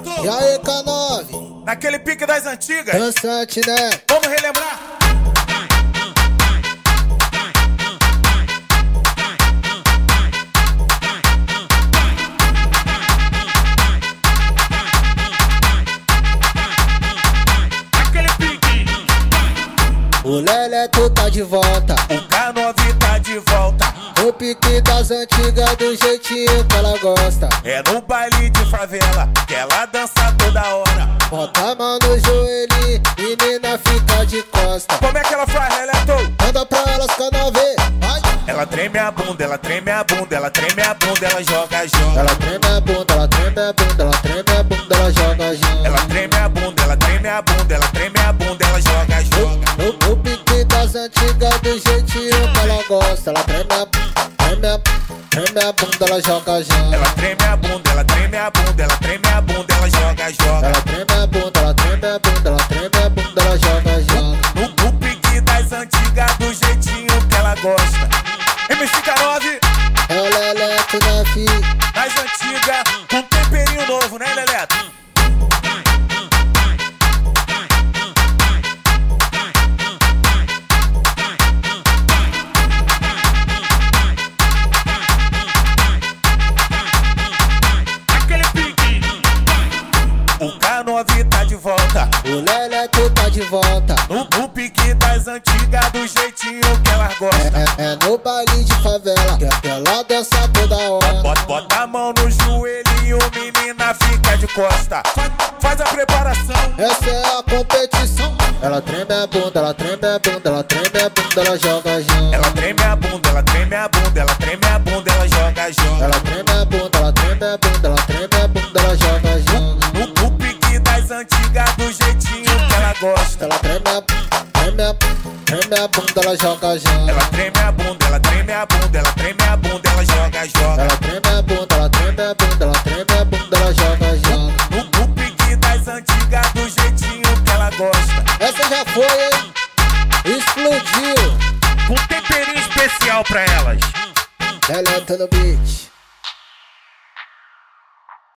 Leleto? E aí, K9? Naquele pique das antigas. Dançante, né? Vamos relembrar? O Leleto tá de volta. O K9 tá de volta. O pique das antigas do jeitinho que ela gosta. É no baile de favela que ela dança toda hora. Bota a mão no joelho, menina fica de costa. Como é que ela faz, Leleto? Manda pra elas, K9. Vai. Ela treme a bunda, ela treme a bunda, ela treme a bunda, ela joga, joga. Ela treme a bunda, ela treme a bunda, ela treme a bunda, gosta. Ela treme a treme a, treme a bunda, ela joga, joga. Ela treme a bunda, ela treme a bunda, ela treme a bunda, ela joga, joga. Ela treme a bunda, ela treme a bunda, ela treme a bunda, ela joga, joga. No, no pique das antigas do jeitinho que ela gosta. MC K9 É o Leleto na fi. das antigas com temperinho novo, né, Leleto? O Leleto tá de volta. No, no pique das antigas, do jeitinho que ela gosta. É, é no baile de favela que que ela dança toda hora. Bota, bota a mão no joelhinho, menina fica de costa. Faz, faz a preparação. Essa é a competição. Ela treme a bunda, ela treme a bunda, ela treme a bunda, ela joga, joga. Ela treme a bunda, ela treme a bunda, ela treme a bunda, ela joga, joga. Ela treme a bunda, ela treme a bunda, ela treme a bunda, antigas, do jeitinho que ela gosta. Ela treme a, treme a, treme a bunda, ela joga, joga. Ela treme a bunda, ela treme a bunda, ela treme a bunda, ela joga, joga. Ela treme a bunda, ela treme a bunda, ela treme a bunda, ela joga, joga. No pique das antigas, do jeitinho que ela gosta. Essa já foi, hein? Explodiu. Com temperinho especial pra elas. Deleta no beat.